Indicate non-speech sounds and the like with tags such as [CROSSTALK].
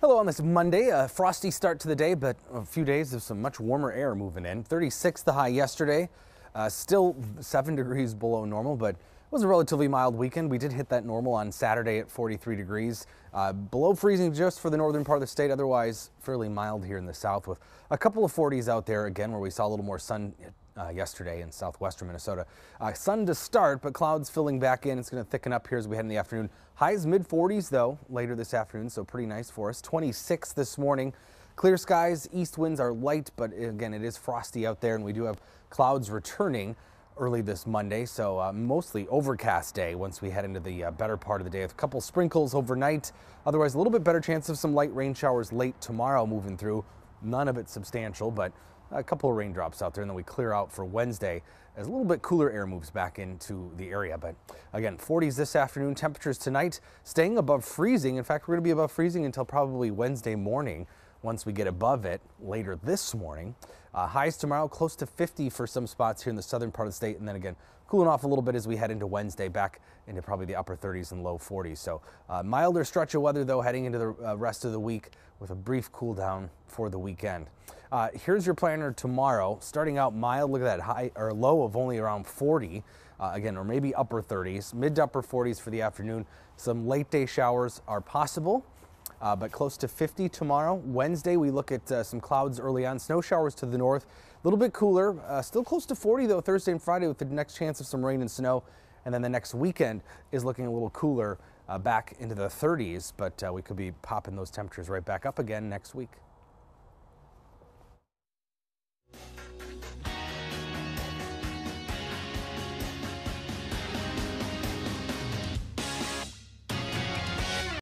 Hello on this Monday. A frosty start to the day, but a few days of some much warmer air moving in. 36 the high yesterday. Uh, still 7 [LAUGHS] degrees below normal, but it was a relatively mild weekend. We did hit that normal on Saturday at 43 degrees. Uh, below freezing just for the northern part of the state, otherwise fairly mild here in the south with a couple of 40s out there again where we saw a little more sun uh, yesterday in southwestern Minnesota. Uh, sun to start, but clouds filling back in. It's going to thicken up here as we head in the afternoon. Highs mid 40s though later this afternoon, so pretty nice for us. 26 this morning. Clear skies, east winds are light, but again, it is frosty out there, and we do have clouds returning early this Monday, so uh, mostly overcast day once we head into the uh, better part of the day with a couple sprinkles overnight. Otherwise, a little bit better chance of some light rain showers late tomorrow moving through. None of it substantial, but a couple of raindrops out there, and then we clear out for Wednesday as a little bit cooler air moves back into the area. But again, 40s this afternoon, temperatures tonight staying above freezing. In fact, we're going to be above freezing until probably Wednesday morning once we get above it later this morning. Uh, highs tomorrow close to 50 for some spots here in the southern part of the state, and then again, cooling off a little bit as we head into Wednesday, back into probably the upper 30s and low 40s. So uh, milder stretch of weather though heading into the uh, rest of the week with a brief cool down for the weekend. Uh, here's your planner tomorrow. Starting out mild, look at that high or low of only around 40. Uh, again, or maybe upper 30s, mid to upper 40s for the afternoon. Some late day showers are possible. Uh, but close to 50 tomorrow. Wednesday, we look at uh, some clouds early on, snow showers to the north, a little bit cooler, uh, still close to 40 though Thursday and Friday with the next chance of some rain and snow. And then the next weekend is looking a little cooler uh, back into the 30s, but uh, we could be popping those temperatures right back up again next week.